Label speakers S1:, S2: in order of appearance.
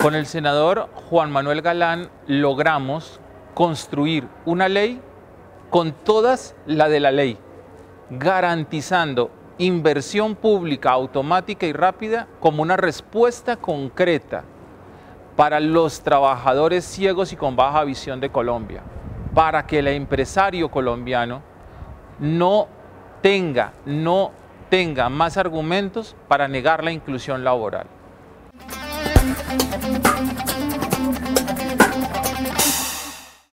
S1: Con el senador Juan Manuel Galán logramos construir una ley con todas la de la ley, garantizando inversión pública automática y rápida como una respuesta concreta para los trabajadores ciegos y con baja visión de Colombia, para que el empresario colombiano no tenga, no tenga más argumentos para negar la inclusión laboral.